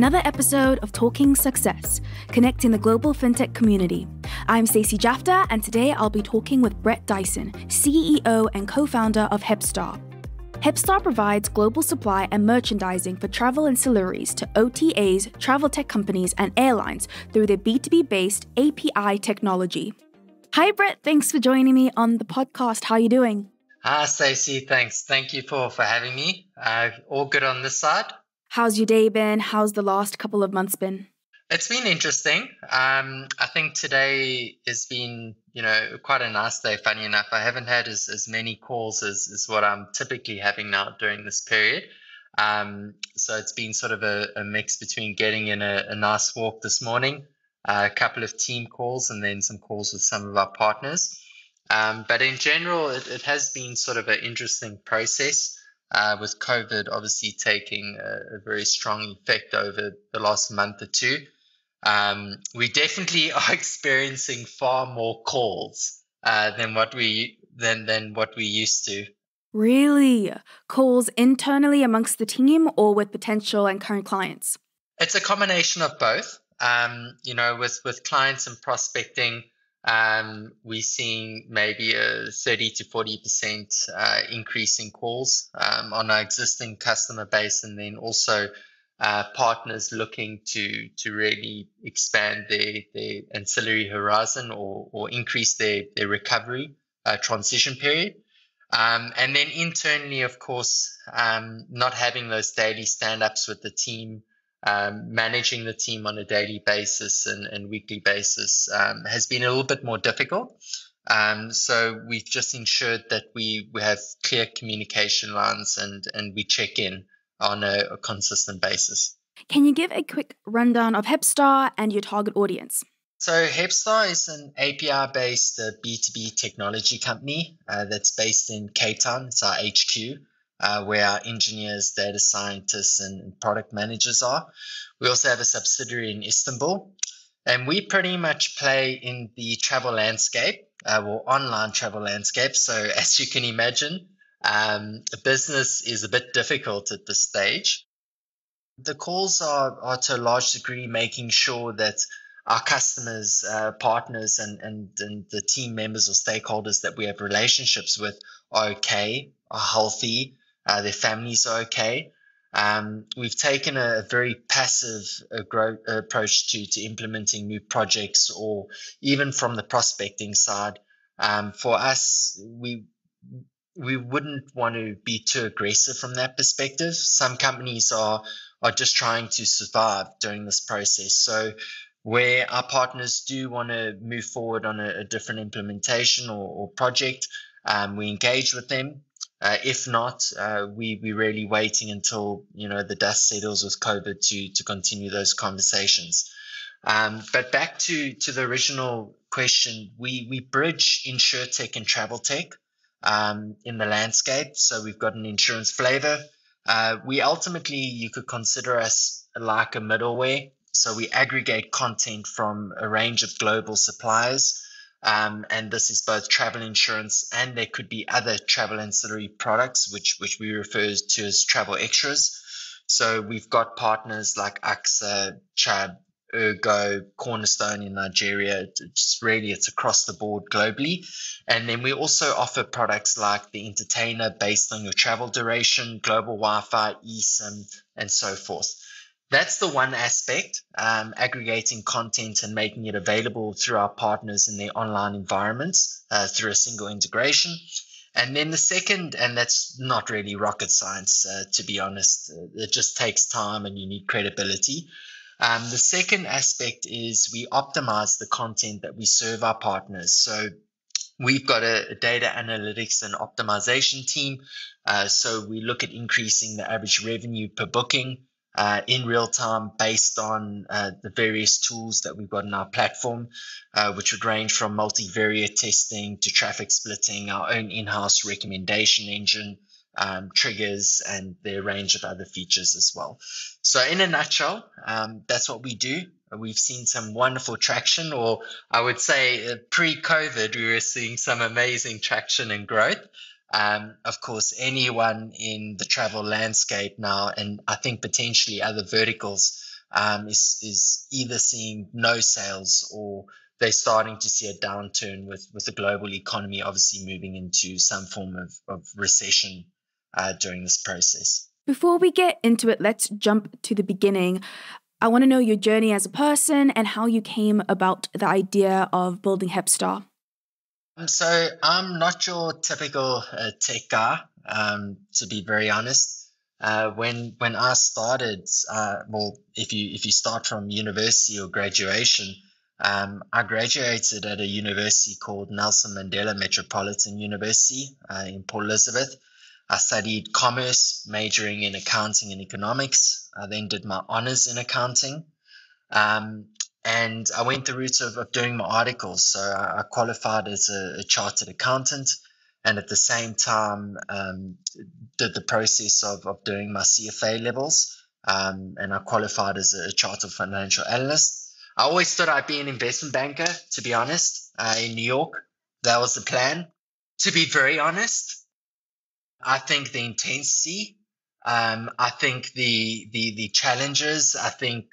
another episode of Talking Success, connecting the global fintech community. I'm Stacey Japhta, and today I'll be talking with Brett Dyason, CEO and co founder of Hepstar. Hepstar provides global supply and merchandising for travel ancillaries to OTAs, travel tech companies, and airlines through their B2B based API technology. Hi, Brett. Thanks for joining me on the podcast. How are you doing? Hi, Stacey. Thanks. Thank you for, for having me. Uh, all good on this side? How's your day been? How's the last couple of months been? It's been interesting. Um, I think today has been, you know, quite a nice day. Funny enough, I haven't had as, as many calls as, as what I'm typically having now during this period. Um, so it's been sort of a, a mix between getting in a, a nice walk this morning, uh, a couple of team calls, and then some calls with some of our partners. Um, but in general, it, it has been sort of an interesting process uh, with COVID obviously taking a, a, very strong effect over the last month or two. Um, we definitely are experiencing far more calls uh, than what we than than what we used to. Really, calls internally amongst the team or with potential and current clients. It's a combination of both. Um, you know, with with clients and prospecting, um, we're seeing maybe a 30 to 40% uh, increase in calls um, on our existing customer base, and then also uh, partners looking to to really expand their, their ancillary horizon or, or increase their, their recovery uh, transition period. Um, and then internally, of course, um, not having those daily stand ups with the team um, managing the team on a daily basis and, and weekly basis um, has been a little bit more difficult. Um, so we've just ensured that we, we have clear communication lines and, and we check in on a, a consistent basis. Can you give a quick rundown of Hepstar and your target audience? So Hepstar is an API-based uh, B2B technology company uh, that's based in Cape Town. It's our HQ uh, where our engineers, data scientists, and product managers are. We also have a subsidiary in Istanbul. And we pretty much play in the travel landscape, uh, or online travel landscape. So, as you can imagine, um, business is a bit difficult at this stage. The calls are, are to a large degree making sure that our customers, uh, partners, and, and, and the team members or stakeholders that we have relationships with are okay, are healthy, uh, their families are okay. Um, we've taken a, very passive approach to, to implementing new projects or even from the prospecting side. Um, for us, we we wouldn't want to be too aggressive from that perspective. Some companies are are just trying to survive during this process. So where our partners do want to move forward on a, a different implementation or, or project, um, we engage with them. Uh, if not, uh, we we're really waiting until you know the dust settles with COVID to to continue those conversations. Um, but back to to the original question, we we bridge tech and travel tech um, in the landscape. So we've got an insurance flavor. Uh, we ultimately you could consider us like a middleware. So we aggregate content from a range of global suppliers um, and this is both travel insurance and there could be other travel ancillary products, which, which we refer to as travel extras. So we've got partners like AXA, Chubb, Ergo, Cornerstone in Nigeria. Just really, it's across the board globally. And then we also offer products like the entertainer based on your travel duration, global Wi Fi, eSIM, and so forth that's the one aspect um, aggregating content and making it available through our partners in their online environments uh, through a single integration and then the second and that's not really rocket science uh, to be honest uh, it just takes time and you need credibility um, the second aspect is we optimize the content that we serve our partners so We've got a, data analytics and optimization team. Uh, so we look at increasing the average revenue per booking uh, in real time based on uh, the various tools that we've got in our platform, uh, which would range from multivariate testing to traffic splitting, our own in house recommendation engine, um, triggers, and their range of other features as well. So, in a nutshell, um, that's what we do. We've seen some wonderful traction, or I would say uh, pre COVID, we were seeing some amazing traction and growth. Um, of course, anyone in the travel landscape now, and I think potentially other verticals, um, is is either seeing no sales or they're starting to see a downturn with with the global economy obviously moving into some form of, of recession uh, during this process. Before we get into it, let's jump to the beginning. I want to know your journey as a person and how you came about the idea of building Hepstar. Um, so I'm not your typical uh, tech guy, um, to be very honest. Uh, when when I started, uh, well, if you if you start from university or graduation, um, I graduated at a university called Nelson Mandela Metropolitan University uh, in Port Elizabeth. I studied commerce, majoring in accounting and economics. I then did my honors in accounting. Um, and I went the route of, of doing my articles. So I, qualified as a, a, chartered accountant and at the same time um, did the process of, of doing my CFA levels. Um, and I qualified as a chartered financial analyst. I always thought I'd be an investment banker, to be honest, uh, in New York. That was the plan. To be very honest, I think the intensity, um, I think the the the challenges, I think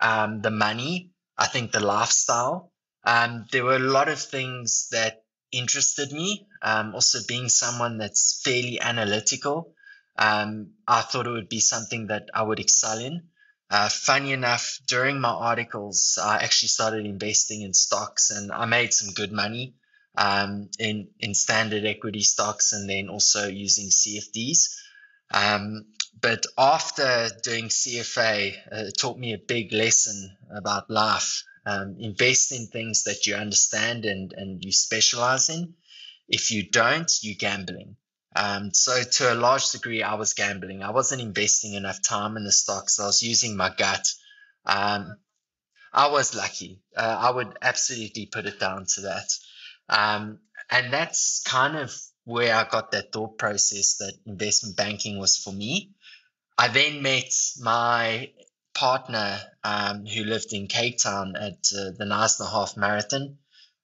um, the money, I think the lifestyle. Um, there were a lot of things that interested me. Um, also, being someone that's fairly analytical, um, I thought it would be something that I would excel in. Uh, funny enough, during my articles, I actually started investing in stocks and I made some good money um, in in standard equity stocks and then also using CFDs. Um, but after doing CFA, uh, it taught me a big lesson about life. Um, invest in things that you understand and, and you specialize in. If you don't, you're gambling. Um, so to a large degree, I was gambling. I wasn't investing enough time in the stocks. I was using my gut. Um, I was lucky. Uh, I would absolutely put it down to that. Um, and that's kind of where I got that thought process that investment banking was for me. I then met my partner um, who lived in Cape Town at uh, the Knysna Half Marathon.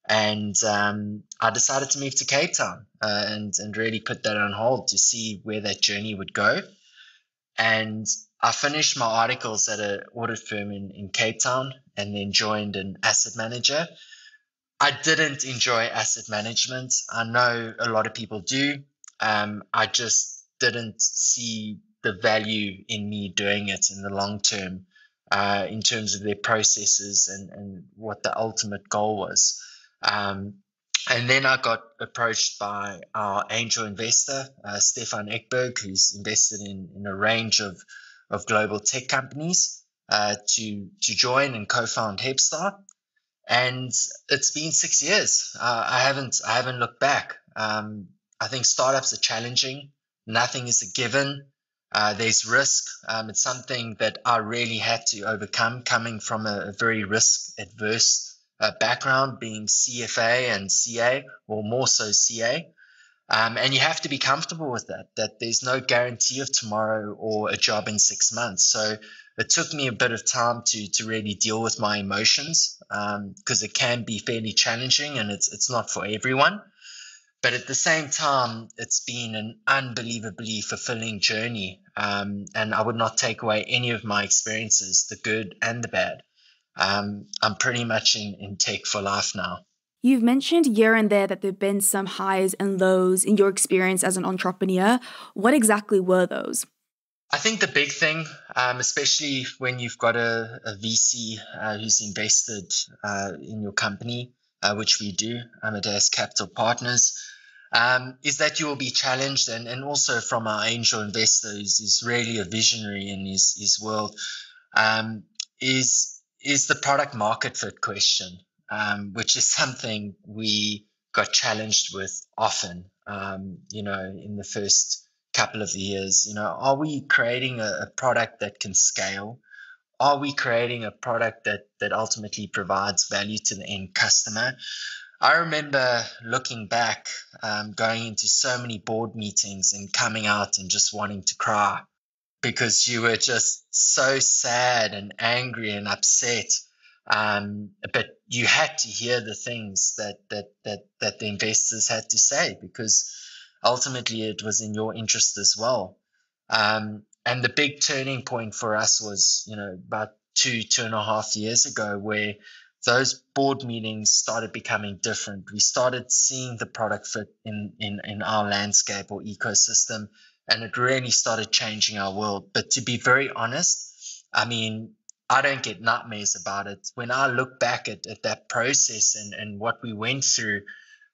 And um, I decided to move to Cape Town uh, and, and really put that on hold to see where that journey would go. And I finished my articles at an audit firm in, in Cape Town and then joined an asset manager I didn't enjoy asset management. I know a lot of people do. Um, I just didn't see the value in me doing it in the long term, uh, in terms of their processes and, and what the ultimate goal was. Um, and then I got approached by our angel investor, uh, Stefan Ekberg, who's invested in, in a range of, of global tech companies, uh, to, to join and co found Hepstar and it's been six years. Uh, I haven't I haven't looked back. Um, I think startups are challenging. Nothing is a given. Uh, there's risk. Um, it's something that I really had to overcome, coming from a, a very risk adverse uh, background, being CFA and CA, or more so CA. Um, and you have to be comfortable with that, that there's no guarantee of tomorrow or a job in six months. So it took me a bit of time to, to really deal with my emotions because um, it can be fairly challenging and it's, it's not for everyone. But at the same time, it's been an unbelievably fulfilling journey. Um, and I would not take away any of my experiences, the good and the bad. Um, I'm pretty much in, in tech for life now. You've mentioned here and there that there have been some highs and lows in your experience as an entrepreneur. What exactly were those? I think the big thing, um, especially when you've got a, a VC uh, who's invested uh, in your company, uh, which we do, Amadeus Capital Partners, um, is that you will be challenged. And, and also from our angel investor, is, is really a visionary in his, his world, um, is, is the product market fit question um, which is something we got challenged with often. Um, you know, in the first couple of years, you know, are we creating a, a, product that can scale? Are we creating a product that that ultimately provides value to the end customer? I remember looking back, um, going into so many board meetings and coming out and just wanting to cry because you were just so sad and angry and upset um, but you had to hear the things that, that, that, that the investors had to say because ultimately it was in your interest as well. Um, and the big turning point for us was, you know, about two, two and a half years ago, where those board meetings started becoming different. We started seeing the product fit in, in, in our landscape or ecosystem, and it really started changing our world. But to be very honest, I mean, I don't get nightmares about it. When I look back at, at that process and, and what we went through,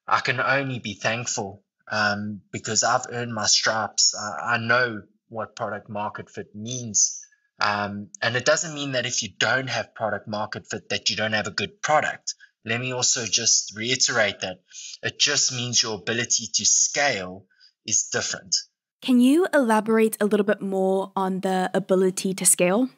I can only be thankful um, because I've earned my stripes. I, I know what product market fit means. Um, and it doesn't mean that if you don't have product market fit, that you don't have a good product. Let me also just reiterate that it just means your ability to scale is different. Can you elaborate a little bit more on the ability to scale?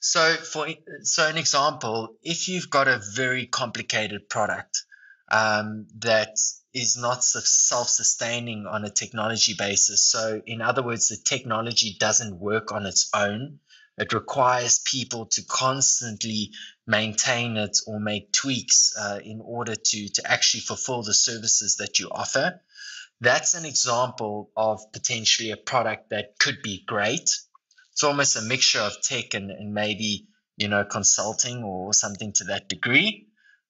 So, for so an example, if you've got a very complicated product um, that is not self-sustaining on a technology basis, so in other words, the technology doesn't work on its own. It requires people to constantly maintain it or make tweaks uh, in order to, to actually fulfill the services that you offer. That's an example of potentially a product that could be great. It's almost a mixture of tech and, and maybe, you know, consulting or something to that degree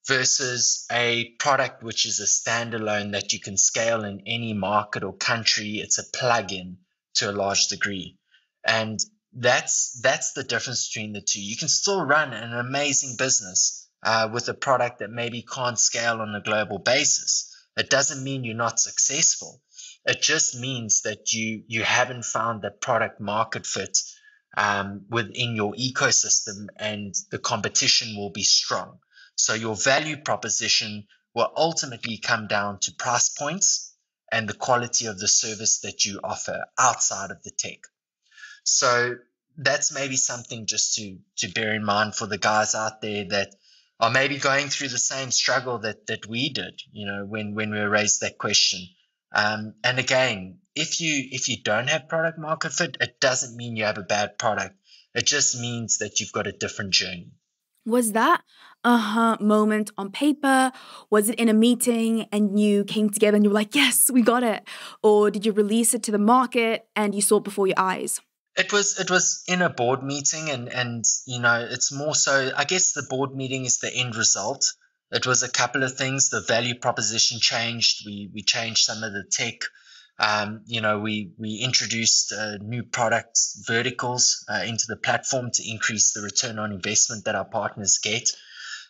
versus a product which is a standalone that you can scale in any market or country. It's a plug-in to a large degree. And that's that's the difference between the two. You can still run an amazing business uh, with a product that maybe can't scale on a global basis. It doesn't mean you're not successful. It just means that you you haven't found the product market fit um, within your ecosystem, and the competition will be strong. So your value proposition will ultimately come down to price points and the quality of the service that you offer outside of the tech. So that's maybe something just to to bear in mind for the guys out there that are maybe going through the same struggle that that we did, you know, when when we raised that question. Um, and again, if you if you don't have product market fit, it doesn't mean you have a bad product. It just means that you've got a different journey. Was that uh huh moment on paper? Was it in a meeting and you came together and you were like, yes, we got it? Or did you release it to the market and you saw it before your eyes? It was it was in a board meeting and and you know it's more so I guess the board meeting is the end result. It was a couple of things. The value proposition changed. We we changed some of the tech. Um, you know, we we introduced uh, new products verticals uh, into the platform to increase the return on investment that our partners get.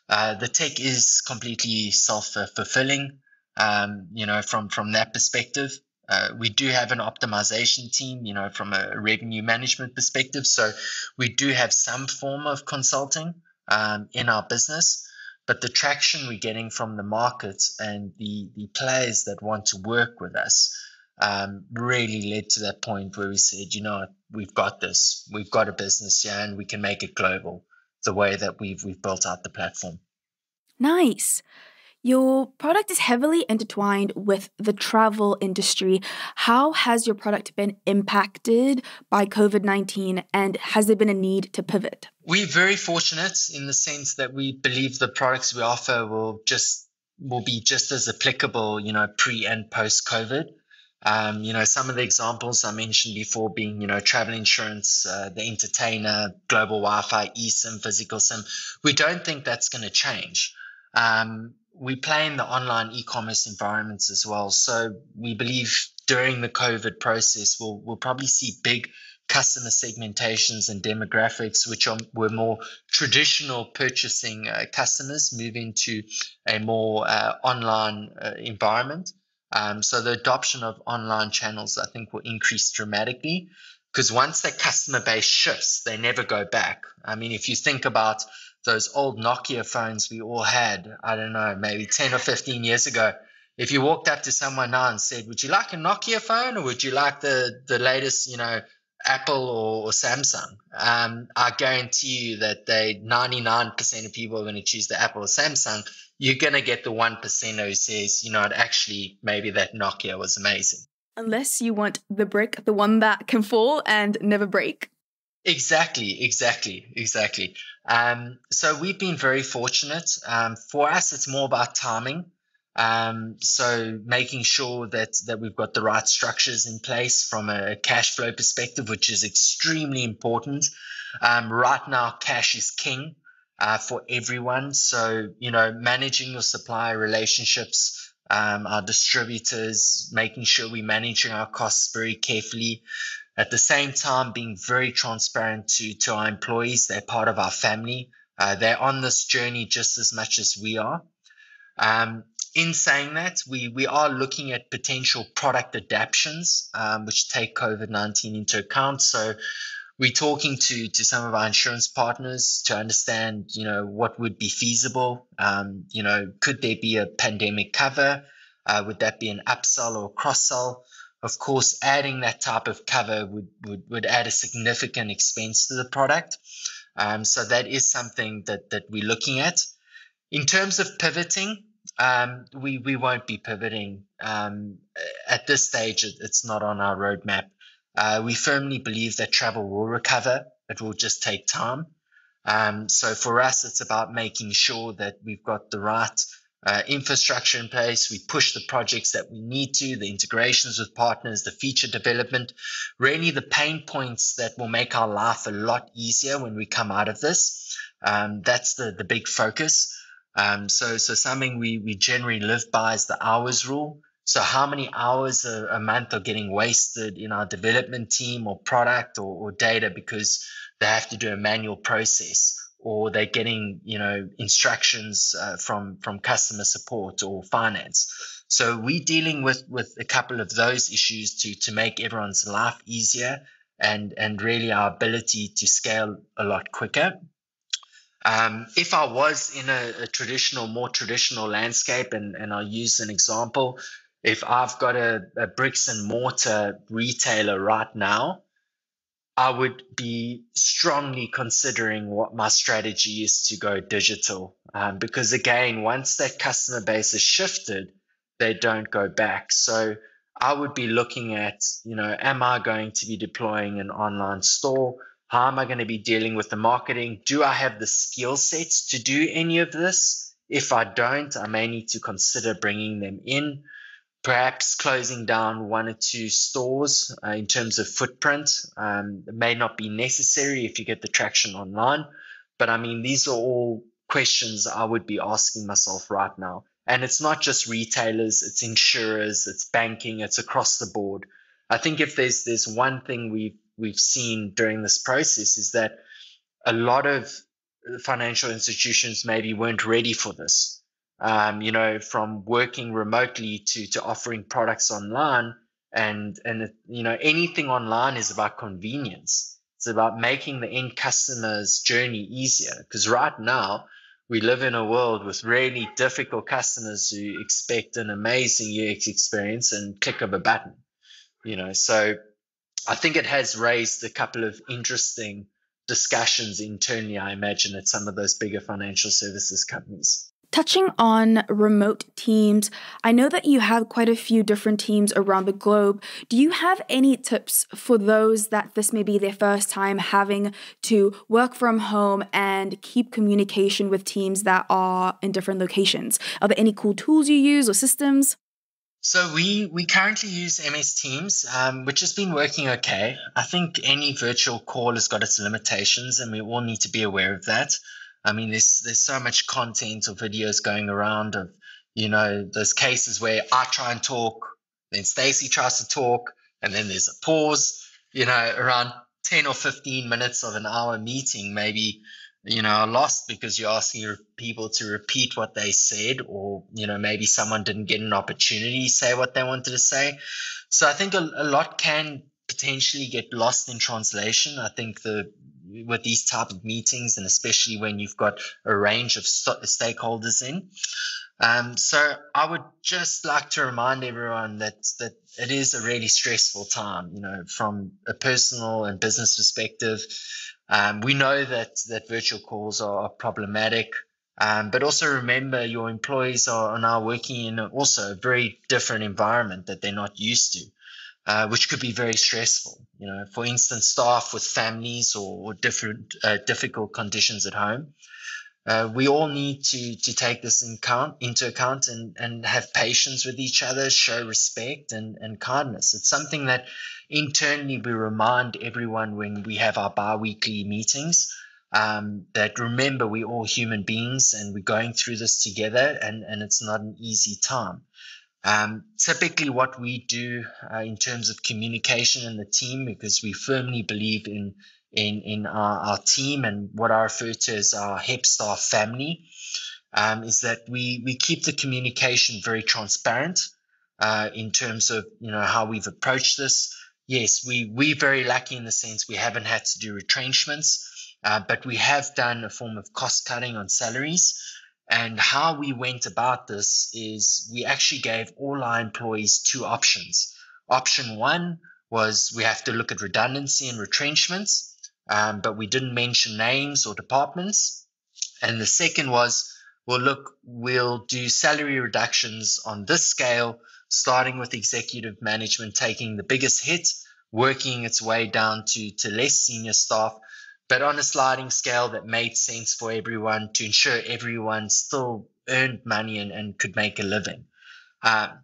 Uh, the tech is completely self fulfilling. Um, you know, from from that perspective, uh, we do have an optimization team, you know, from a revenue management perspective. So we do have some form of consulting um, in our business, but the traction we're getting from the markets and the, the players that want to work with us um, really led to that point where we said, you know, we've got this, we've got a business here, and we can make it global the way that we've we've built out the platform. Nice. Your product is heavily intertwined with the travel industry. How has your product been impacted by COVID 19 and has there been a need to pivot? We're very fortunate in the sense that we believe the products we offer will just will be just as applicable, you know, pre and post COVID. Um, you know, some of the examples I mentioned before being, you know, travel insurance, uh, the entertainer, global Wi-Fi, eSIM, physical SIM. We don't think that's going to change. Um, we play in the online e-commerce environments as well. So we believe during the COVID process, we'll, we'll probably see big customer segmentations and demographics, which are, were more traditional purchasing uh, customers, moving to a more uh, online uh, environment. Um, so the adoption of online channels, I think, will increase dramatically because once that customer base shifts, they never go back. I mean, if you think about those old Nokia phones we all had, I don't know, maybe 10 or 15 years ago. If you walked up to someone now and said, Would you like a Nokia phone or would you like the, the latest, you know, Apple or, or Samsung? Um, I guarantee you that they 99% of people are going to choose the Apple or Samsung. You're going to get the 1% who says, you know, actually, maybe that Nokia was amazing. Unless you want the brick, the one that can fall and never break. Exactly, exactly, exactly. Um, so we've been very fortunate. Um, for us, it's more about timing. Um, so making sure that that we've got the right structures in place from a cash flow perspective, which is extremely important. Um, right now, cash is king uh, for everyone. So you know, managing your supplier relationships, um, our distributors, making sure we're managing our costs very carefully. At the same time, being very transparent to to our employees. They're part of our family. Uh, they're on this journey just as much as we are. Um, in saying that, we, we are looking at potential product adaptations, um, which take COVID 19 into account. So we're talking to, to some of our insurance partners to understand, you know, what would be feasible. Um, you know, could there be a pandemic cover? Uh, would that be an upsell or cross sell? Of course, adding that type of cover would, would, would add a significant expense to the product. Um, so that is something that, that we're looking at. In terms of pivoting, um, we we won't be pivoting um, at this stage. It's not on our roadmap. Uh, we firmly believe that travel will recover. It will just take time. Um, so for us, it's about making sure that we've got the right uh, infrastructure in place. We push the projects that we need to, the integrations with partners, the feature development, really the pain points that will make our life a lot easier when we come out of this. Um, that's the the big focus. Um, so, so something we, we generally live by is the hours rule. So, how many hours a, a month are getting wasted in our development team or product or, or data because they have to do a manual process or they're getting you know instructions uh, from from customer support or finance. So we're dealing with with a couple of those issues to to make everyone's life easier and and really our ability to scale a lot quicker. Um, if I was in a, a, traditional, more traditional landscape, and, and I'll use an example, if I've got a, a bricks and mortar retailer right now, I would be strongly considering what my strategy is to go digital. Um, because again, once that customer base is shifted, they don't go back. So I would be looking at, you know, am I going to be deploying an online store? How am I going to be dealing with the marketing? Do I have the skill sets to do any of this? If I don't, I may need to consider bringing them in, perhaps closing down one or two stores uh, in terms of footprint. Um, may not be necessary if you get the traction online. But I mean, these are all questions I would be asking myself right now. And it's not just retailers, it's insurers, it's banking, it's across the board. I think if there's there's one thing we've we've seen during this process is that a lot of financial institutions maybe weren't ready for this. Um, you know, from working remotely to to offering products online, and and you know anything online is about convenience. It's about making the end customer's journey easier. Because right now we live in a world with really difficult customers who expect an amazing UX experience and click of a button. You know, so I think it has raised a couple of interesting discussions internally, I imagine, at some of those bigger financial services companies. Touching on remote teams, I know that you have quite a few different teams around the globe. Do you have any tips for those that this may be their first time having to work from home and keep communication with teams that are in different locations? Are there any cool tools you use or systems? So we we currently use MS Teams, um, which has been working okay. I think any virtual call has got its limitations, and we all need to be aware of that. I mean, there's there's so much content or videos going around of you know those cases where I try and talk, then Stacey tries to talk, and then there's a pause. You know, around ten or fifteen minutes of an hour meeting, maybe you know, lost because you're asking people to repeat what they said, or, you know, maybe someone didn't get an opportunity to say what they wanted to say. So I think a, a lot can potentially get lost in translation. I think the with these type of meetings, and especially when you've got a range of st- stakeholders in. Um, so I would just like to remind everyone that that it is a really stressful time. You know, from a personal and business perspective. Um, we know that that virtual calls are problematic, um, but also remember your employees are now working in also a very different environment that they're not used to, uh, which could be very stressful. You know, for instance, staff with families or, or different uh, difficult conditions at home. uh, we all need to to take this in count, into account and, and have patience with each other, show respect and, and kindness. It's something that internally we remind everyone when we have our bi-weekly meetings um, that remember we're all human beings and we're going through this together and, and it's not an easy time. Um, typically, what we do uh, in terms of communication in the team, because we firmly believe in in in our, our team and what I refer to as our HEPSTAR family, um, is that we we keep the communication very transparent uh, in terms of you know how we've approached this. Yes, we we're very lucky in the sense we haven't had to do retrenchments, uh, but we have done a form of cost cutting on salaries. And how we went about this is we actually gave all our employees two options. Option one was we have to look at redundancy and retrenchments, um, but we didn't mention names or departments. And the second was, well, look, we'll do salary reductions on this scale, starting with executive management taking the biggest hit, working its way down to, to less senior staff, but on a sliding scale that made sense for everyone to ensure everyone still earned money and, and could make a living. Um,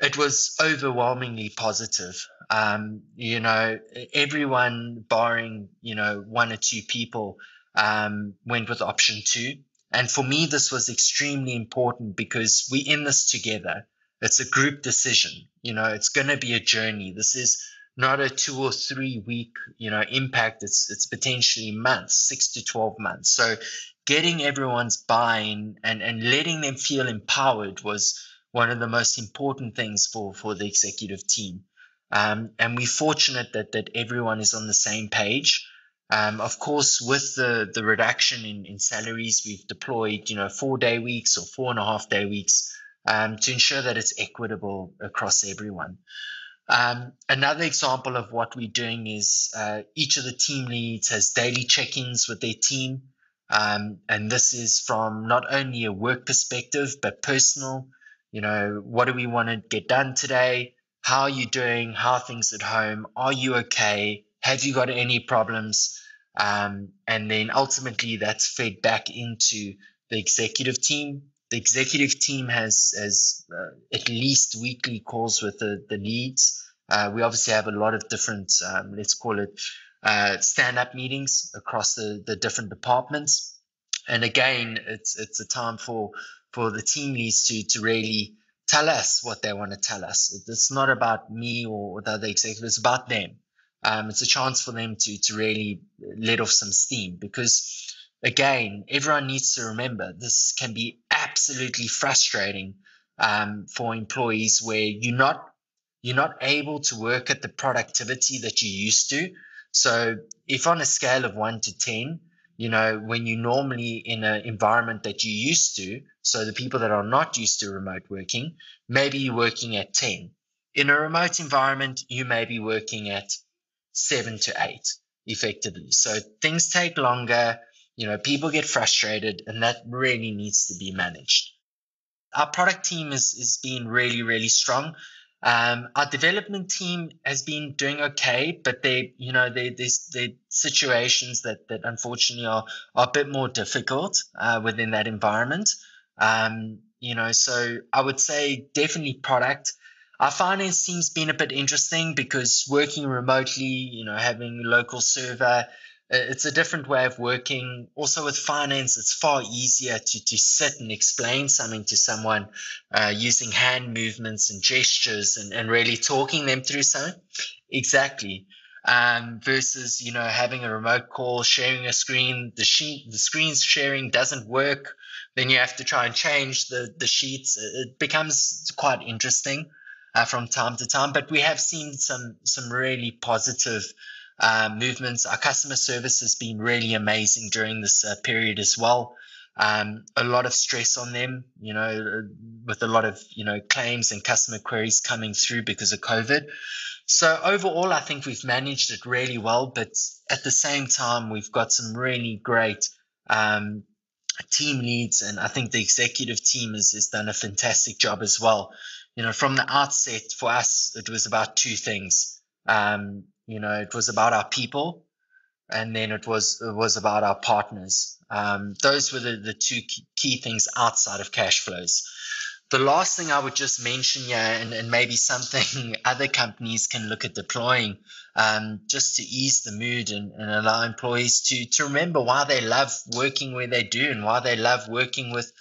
it was overwhelmingly positive. Um, you know, everyone, barring you know one or two people, um, went with option two. And for me, this was extremely important because we're in this together. It's a group decision. You know, it's going to be a journey. This is not a two or three week you know impact. It's it's potentially months six to 12 months. So getting everyone's buy-in and and letting them feel empowered was one of the most important things for for the executive team. Um, and we're fortunate that that everyone is on the same page. Um, of course with the the reduction in, in salaries we've deployed you know four day weeks or four and a half day weeks um, to ensure that it's equitable across everyone um, another example of what we're doing is uh, each of the team leads has daily check ins with their team. Um, and this is from not only a work perspective, but personal. You know, what do we want to get done today? How are you doing? How are things at home? Are you okay? Have you got any problems? Um, and then ultimately that's fed back into the executive team the executive team has has uh, at least weekly calls with the, the leads. Uh, we obviously have a lot of different, um, let's call it, uh, stand-up meetings across the, the different departments. And again, it's it's a time for for the team leads to to really tell us what they want to tell us. It's not about me or the other executives; it's about them. Um, it's a chance for them to to really let off some steam because again, everyone needs to remember this can be absolutely frustrating um, for employees where you're not you're not able to work at the productivity that you used to. So if on a scale of one to ten, you know, when you're normally in an environment that you used to, so the people that are not used to remote working, maybe you're working at 10. In a remote environment, you may be working at seven to eight effectively. So things take longer you know, people get frustrated and that really needs to be managed. Our product team is, is being really, really strong. Um, our development team has been doing okay, but they, you know, they, there's they situations that, that unfortunately are, are a bit more difficult uh, within that environment. Um, you know, so I would say definitely product. Our finance team's been a bit interesting because working remotely, you know, having local server, it's a different way of working. Also, with finance, it's far easier to, to sit and explain something to someone uh, using hand movements and gestures and, and really talking them through something. Exactly. Um, versus, you know, having a remote call, sharing a screen, the sheet, the screen's sharing doesn't work. Then you have to try and change the, the sheets. It becomes quite interesting uh, from time to time, but we have seen some, some really positive uh, movements. Our customer service has been really amazing during this uh, period as well. Um, a lot of stress on them, you know, with a lot of, you know, claims and customer queries coming through because of COVID. So overall, I think we've managed it really well, but at the same time, we've got some really great um, team leads, and I think the executive team has, has done a fantastic job as well. You know, from the outset, for us, it was about two things. Um, you know, it was about our people and then it was it was about our partners. Um, those were the, the two key things outside of cash flows. The last thing I would just mention here, and, and maybe something other companies can look at deploying, um, just to ease the mood and, and allow employees to to remember why they love working where they do and why they love working with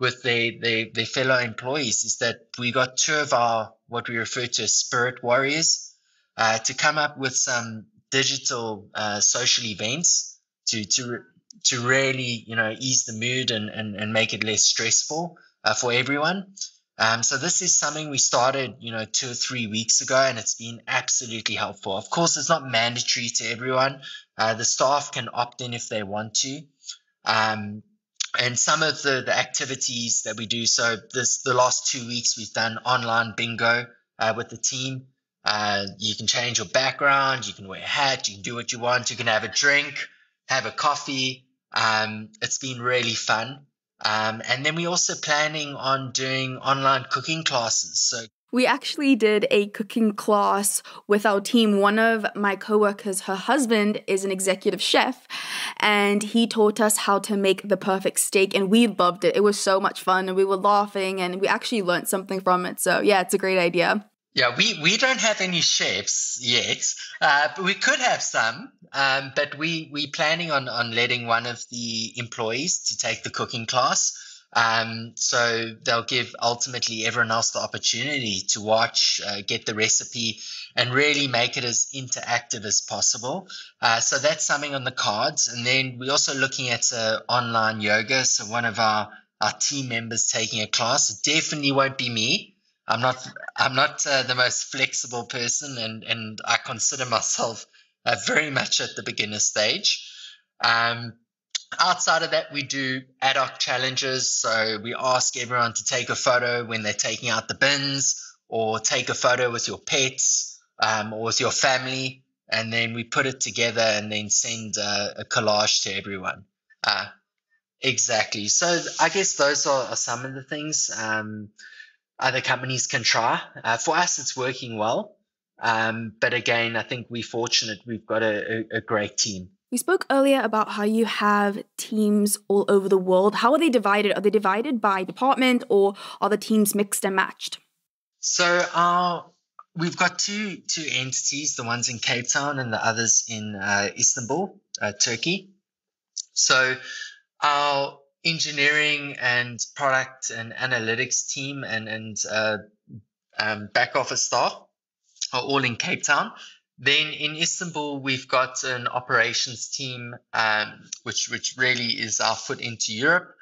with their, their, their fellow employees is that we got two of our what we refer to as spirit warriors uh, to come up with some digital uh, social events to to to really you know ease the mood and and, and make it less stressful uh, for everyone. Um, so this is something we started, you know, two or three weeks ago, and it's been absolutely helpful. Of course, it's not mandatory to everyone. Uh, the staff can opt in if they want to. Um, and some of the, the activities that we do. So this the last two weeks we've done online bingo uh, with the team. Uh, you can change your background. You can wear a hat. You can do what you want. You can have a drink, have a coffee. Um, it's been really fun. Um, and then we're also planning on doing online cooking classes. So we actually did a cooking class with our team. One of my coworkers, her husband is an executive chef, and he taught us how to make the perfect steak, and we loved it. It was so much fun, and we were laughing, and we actually learned something from it. So, yeah, it's a great idea. Yeah, we, we don't have any chefs yet, uh, but we could have some. Um, but we we planning on on letting one of the employees to take the cooking class. Um, so they'll give ultimately everyone else the opportunity to watch, uh, get the recipe, and really make it as interactive as possible. Uh, so that's something on the cards. And then we're also looking at uh, online yoga. So one of our our team members taking a class. It definitely won't be me. I'm not I'm not uh, the most flexible person, and and I consider myself uh, very much at the beginner stage. Um, outside of that, we do ad hoc challenges. So we ask everyone to take a photo when they're taking out the bins, or take a photo with your pets um, or with your family, and then we put it together and then send uh, a collage to everyone. Uh, exactly. So I guess those are, are some of the things. Um, other companies can try. Uh, for us, it's working well. Um, but again, I think we're fortunate. We've got a, a, a great team. We spoke earlier about how you have teams all over the world. How are they divided? Are they divided by department or are the teams mixed and matched? So our we've got two two entities, the ones in Cape Town and the others in uh, Istanbul, uh, Turkey. So our engineering and product and analytics team and and uh, um, back office staff are all in Cape Town. Then in Istanbul, we've got an operations team, um, which which really is our foot into Europe.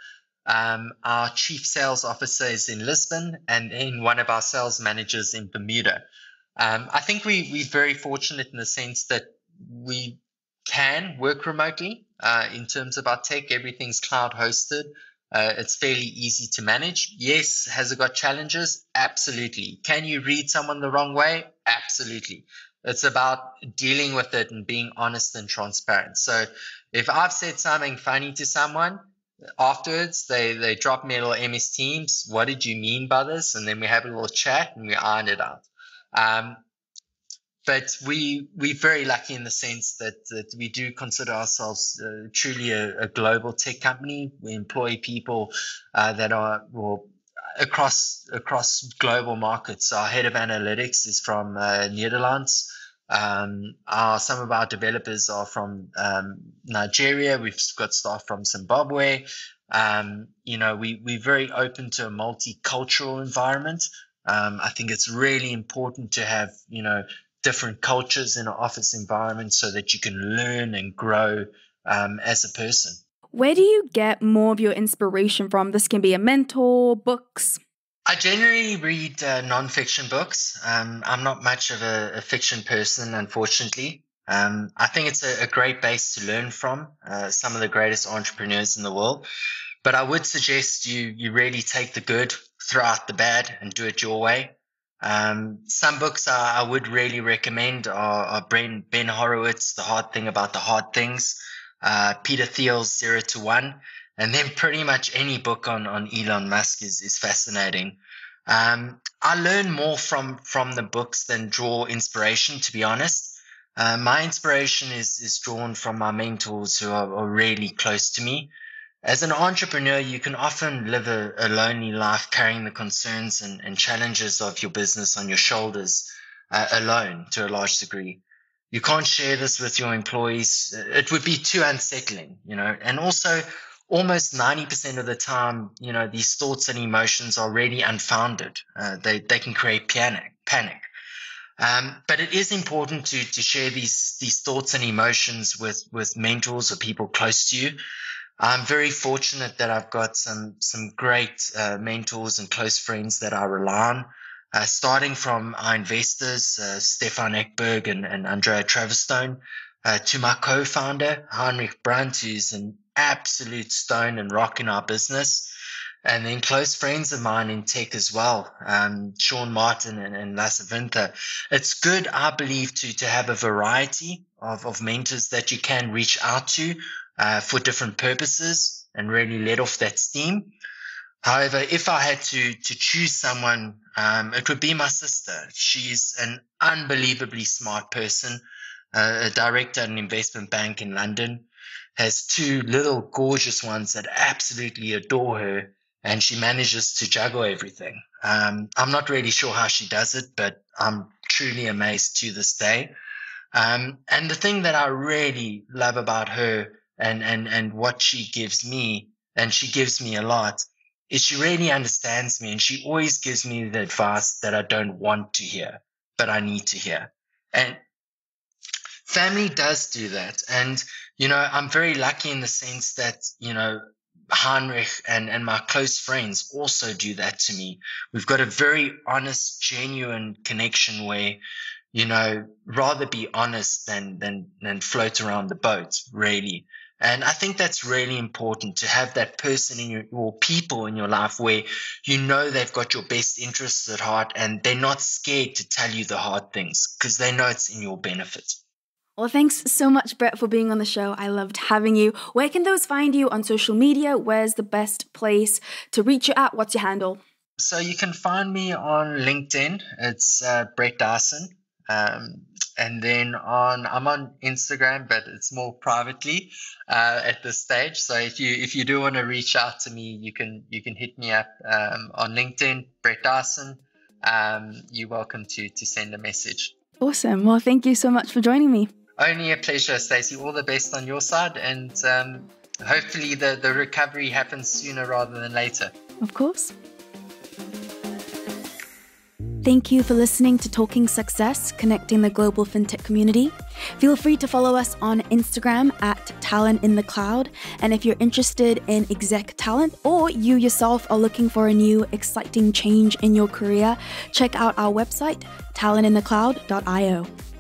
Um, our chief sales officer is in Lisbon, and then one of our sales managers in Bermuda. Um, I think we we're very fortunate in the sense that we can work remotely. Uh, in terms of our tech, everything's cloud hosted. Uh, it's fairly easy to manage. Yes, has it got challenges? Absolutely. Can you read someone the wrong way? Absolutely. It's about dealing with it and being honest and transparent. So if I've said something funny to someone, afterwards they they drop me a little MS Teams. What did you mean by this? And then we have a little chat and we iron it out. Um, but we we're very lucky in the sense that, that we do consider ourselves uh, truly a, a, global tech company. We employ people uh, that are well across across global markets. Our head of analytics is from uh, Netherlands. Um, our, some of our developers are from um, Nigeria. We've got staff from Zimbabwe. Um, you know, we we're very open to a multicultural environment. Um, I think it's really important to have you know different cultures in an office environment so that you can learn and grow um, as a person. Where do you get more of your inspiration from? This can be a mentor, books. I generally read uh, nonfiction books. Um, I'm not much of a, a fiction person, unfortunately. Um, I think it's a, a, great base to learn from uh, some of the greatest entrepreneurs in the world. But I would suggest you you really take the good, throw out the bad, and do it your way. Um, some books I, I, would really recommend are, are ben, ben, Horowitz, The Hard Thing About the Hard Things, uh, Peter Thiel's Zero to One, and then pretty much any book on, on Elon Musk is, is fascinating. Um, I learn more from, from the books than draw inspiration, to be honest. Uh, my inspiration is is drawn from my mentors who are, are really close to me. As an entrepreneur, you can often live a, a lonely life carrying the concerns and, and, challenges of your business on your shoulders uh, alone to a large degree. You can't share this with your employees. It would be too unsettling, you know, and also almost 90% of the time, you know, these thoughts and emotions are really unfounded. Uh, they, they can create panic, panic. Um, but it is important to, to share these, these thoughts and emotions with, with mentors or people close to you. I'm very fortunate that I've got some, some great uh, mentors and close friends that I rely on. Uh, starting from our investors, uh, Stefan Eckberg and, and Andrea Traverstone, uh, to my co-founder, Heinrich Brandt, who's an absolute stone and rock in our business. And then close friends of mine in tech as well, um, Sean Martin and, and. It's good, I believe, to, to have a variety of, of mentors that you can reach out to uh, for different purposes and really let off that steam. However, if I had to to choose someone, um, it would be my sister. She's an unbelievably smart person, uh, a director at an investment bank in London has two little gorgeous ones that absolutely adore her, and she manages to juggle everything. Um, I'm not really sure how she does it, but I'm truly amazed to this day. Um, and the thing that I really love about her and, and, and what she gives me, and she gives me a lot, is she really understands me and she always gives me the advice that I don't want to hear, but I need to hear. And family does do that. And, you know, I'm very lucky in the sense that, you know, Heinrich and, and my close friends also do that to me. We've got a very honest, genuine connection where, you know, rather be honest than, than, than float around the boat, really. And I think that's really important to have that person in your, or people in your life where you know they've got your best interests at heart and they're not scared to tell you the hard things because they know it's in your benefit. Well, thanks so much, Brett, for being on the show. I loved having you. Where can those find you on social media? Where's the best place to reach you at? What's your handle? So you can find me on LinkedIn. It's uh, Brett Dyason. Um, and then on I'm on Instagram, but it's more privately uh, at this stage. So if you if you do want to reach out to me, you can you can hit me up um, on LinkedIn, Brett Dyason. Um, you're welcome to to send a message. Awesome. Well, thank you so much for joining me. Only a pleasure, Stacey. All the best on your side, and um, hopefully the, the recovery happens sooner rather than later. Of course. Thank you for listening to Talking Success, connecting the global fintech community. Feel free to follow us on Instagram at Talent in the Cloud. And if you're interested in exec talent or you yourself are looking for a new exciting change in your career, check out our website, talentinthecloud.io.